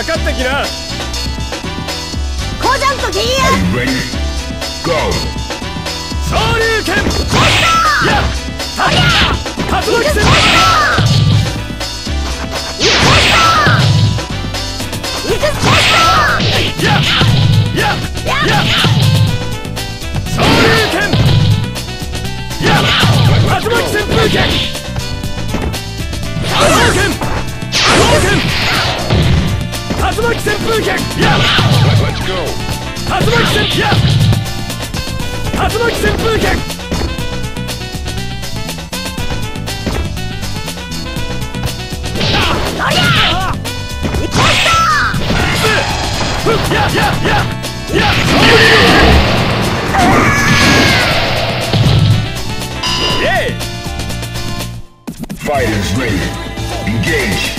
かかってきな。コジャンとゲイヤ Ready? Go! 昇竜拳。やっ。た竜巻旋風ややや 竜巻旋風拳や Let's go! 竜巻旋や竜巻旋風拳ふっややややイエイ Fighters ready. Engage!